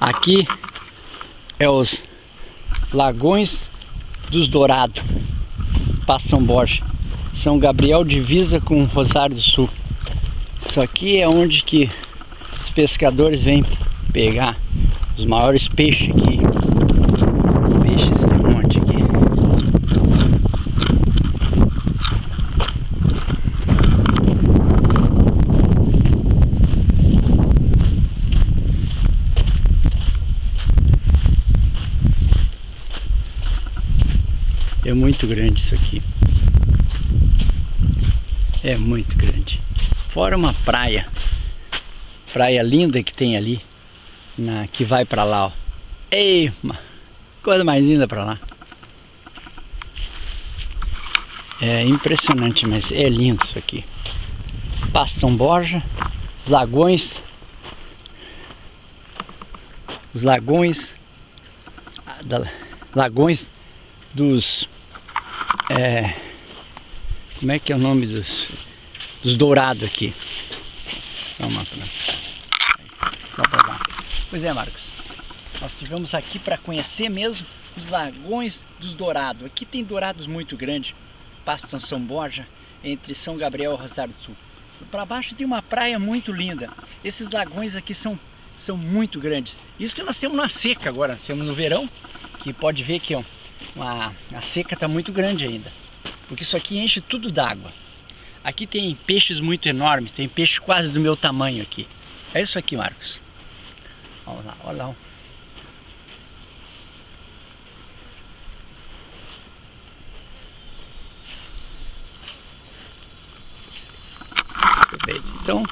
Aqui é os Lagões dos Dourados, Passam Borja. São Gabriel divisa com Rosário do Sul. Isso aqui é onde que os pescadores vêm pegar os maiores peixes aqui. Peixes tem um monte aqui. É muito grande isso aqui. É muito grande. Fora uma praia. Praia linda que tem ali. Na, que vai pra lá, ó. Ei, coisa mais linda pra lá. É impressionante, mas é lindo isso aqui. Passo São Borja, Lagões. Os lagões. Lagões dos. É, como é que é o nome dos, dos dourados aqui? Vamos pra, só para lá. Pois é, Marcos. Nós estivemos aqui para conhecer mesmo os lagões dos dourados. Aqui tem dourados muito grandes. Pasto São Borja, entre São Gabriel e Rosário do Sul. Para baixo tem uma praia muito linda. Esses lagões aqui são, são muito grandes. Isso que nós temos na seca agora. Nós temos no verão, que pode ver que ó, a seca está muito grande ainda. Porque isso aqui enche tudo d'água. Aqui tem peixes muito enormes, tem peixe quase do meu tamanho aqui. É isso aqui, Marcos. Vamos lá, olha lá. Então,